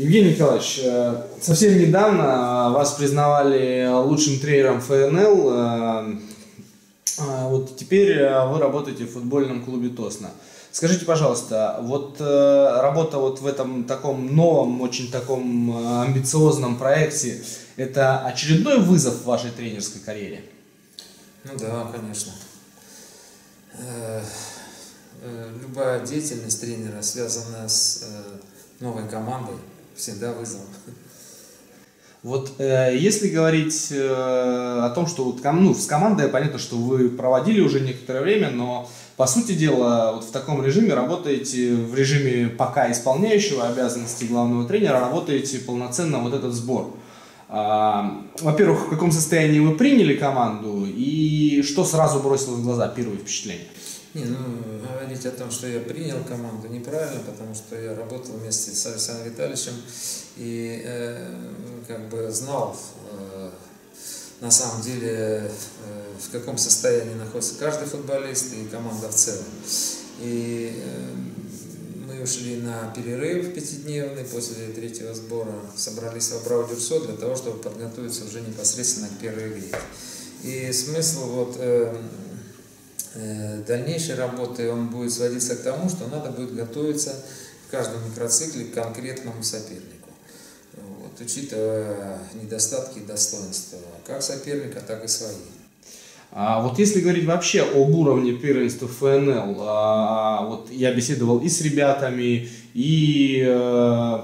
Евгений Николаевич, э, совсем недавно вас признавали лучшим тренером ФНЛ. Э, э, вот теперь вы работаете в футбольном клубе Тосна. Скажите, пожалуйста, вот работа вот в этом таком новом, очень таком амбициозном проекте, это очередной вызов в вашей тренерской карьере? Ну да, конечно. Любая деятельность тренера, связанная с новой командой, всегда вызов. Вот э, если говорить э, о том, что вот, ну, с командой понятно, что вы проводили уже некоторое время, но по сути дела вот в таком режиме работаете, в режиме пока исполняющего обязанности главного тренера, работаете полноценно вот этот сбор. А, во-первых, в каком состоянии вы приняли команду и что сразу бросилось в глаза, первые впечатления? Не, ну, говорить о том, что я принял команду, неправильно, потому что я работал вместе с Александром Витальевичем и э, как бы знал э, на самом деле, э, в каком состоянии находится каждый футболист и команда в целом. И э, мы ушли на перерыв пятидневный после третьего сбора, собрались в Абрау-Дюрсо для того, чтобы подготовиться уже непосредственно к первой игре. И смысл вот э, дальнейшей работы он будет сводиться к тому, что надо будет готовиться в каждом микроцикле к конкретному сопернику, вот, учитывая недостатки и достоинства как соперника, так и свои. А вот если говорить вообще об уровне первенства ФНЛ, а, вот я беседовал и с ребятами, и э,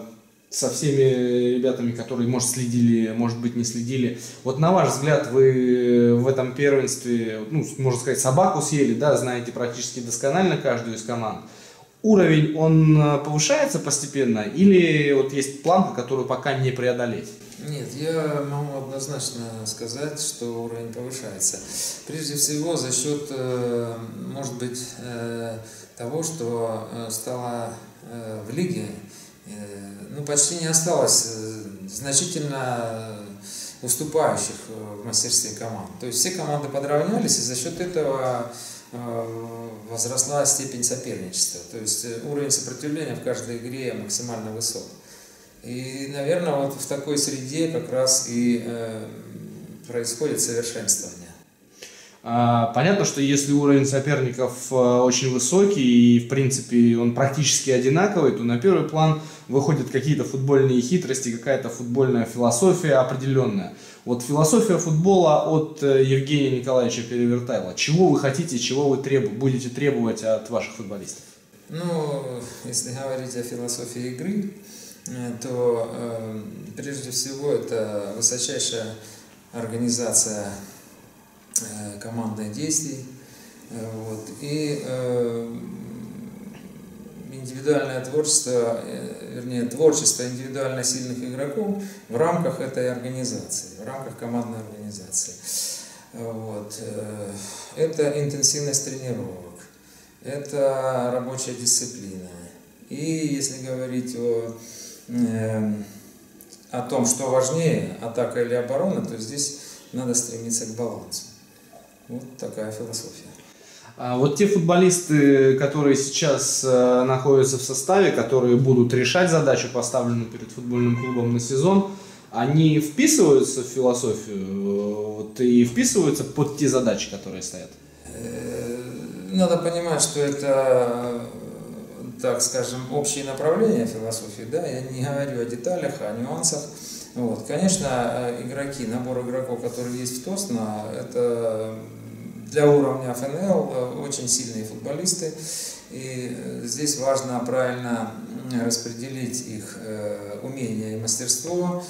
со всеми ребятами, которые, может, следили, может быть, не следили. Вот на ваш взгляд, вы в этом первенстве, ну, можно сказать, собаку съели, да, знаете практически досконально каждую из команд. Уровень, он э, повышается постепенно или вот есть планка, которую пока не преодолеть? Нет, я могу однозначно сказать, что уровень повышается. Прежде всего за счет, э, может быть, э, того, что стало в лиге почти не осталось э, значительно уступающих э, в мастерстве команд. То есть все команды подравнялись, и за счет этого э, возросла степень соперничества. То есть уровень сопротивления в каждой игре максимально высок. И, наверное, вот в такой среде как раз и происходит совершенствование. А, понятно, что если уровень соперников очень высокий и, в принципе, он практически одинаковый, то на первый план выходят какие-то футбольные хитрости, какая-то футбольная философия определенная. Вот философия футбола от э, Евгения Николаевича Перевертайла. Чего вы хотите, чего вы требу, будете требовать от ваших футболистов? Ну, если говорить о философии игры, э, то э, прежде всего это высочайшая организация э, командных действий. Э, вот, и э, индивидуальное творчество, э, вернее, творчество индивидуально сильных игроков в рамках этой организации, в рамках командной организации. Вот. Э, это интенсивность тренировок, это рабочая дисциплина. И если говорить о, э, о том, что важнее, атака или оборона, то здесь надо стремиться к балансу. Вот такая философия. А вот те футболисты, которые сейчас э, находятся в составе, которые будут решать задачу, поставленную перед футбольным клубом на сезон, они вписываются в философию э, вот, и вписываются под те задачи, которые стоят? Э, надо понимать, что это, так скажем, общее направление философии. Да? Я не говорю о деталях, о нюансах. Вот. Конечно, игроки, набор игроков, которые есть в Тосно, это для уровня ФНЛ э, очень сильные футболисты. И э, здесь важно правильно распределить их э, умения и мастерство,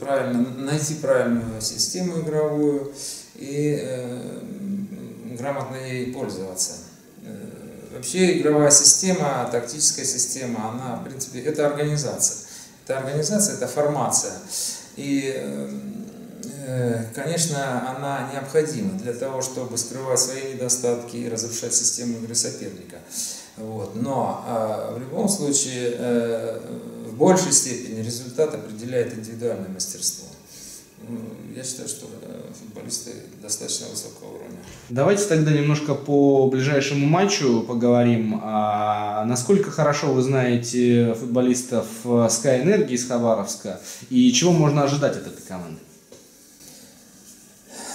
правильно найти правильную систему игровую и грамотно ей пользоваться. Вообще игровая система, тактическая система, она, в принципе, это организация. Это организация, это формация. И Э, конечно, она необходима для того, чтобы скрывать свои недостатки и разрушать систему игры соперника. Вот. Но а, в любом случае, э, в большей степени результат определяет индивидуальное мастерство. Я считаю, что футболисты достаточно высокого уровня. Давайте тогда немножко по ближайшему матчу поговорим. А насколько хорошо вы знаете футболистов Sky Energy из Хабаровска и чего можно ожидать от этой команды?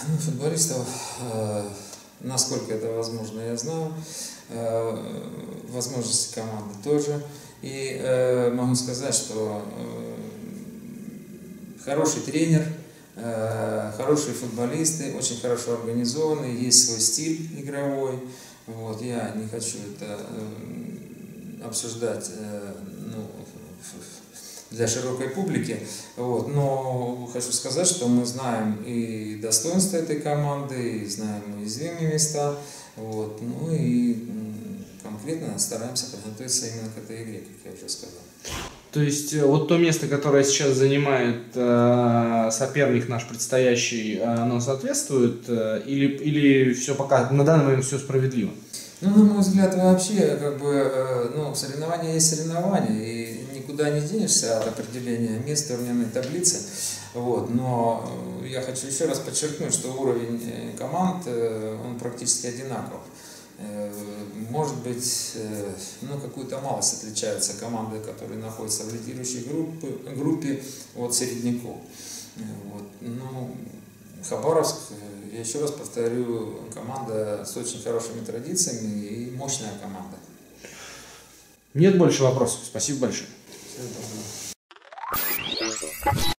Ну, футболистов, э, насколько это возможно, я знаю. Э, возможности команды тоже. И э, могу сказать, что э, хороший тренер, э, хорошие футболисты, очень хорошо организованы, есть свой стиль игровой. Вот, я не хочу это э, обсуждать э, ну, для широкой публики. Вот. Но хочу сказать, что мы знаем и достоинства этой команды, и знаем уязвимые места. Вот. Ну и конкретно стараемся подготовиться именно к этой игре, как я уже сказал. То есть э, вот то место, которое сейчас занимает э, соперник наш предстоящий, э, оно соответствует э, или, или все пока на данный момент все справедливо? Ну, на мой взгляд, вообще, как бы, э, ну, соревнования есть соревнования, и никуда не денешься от определения в турнирной таблице. Вот, но я хочу еще раз подчеркнуть, что уровень э, команд, э, он практически одинаков. Э, может быть, э, ну, какую-то малость отличаются команды, которые находятся в лидирующей группе, группе от середняков. Э, вот. Ну, Хабаровск, я еще раз повторю, команда с очень хорошими традициями и мощная команда. Нет больше вопросов. Спасибо большое. Доброго.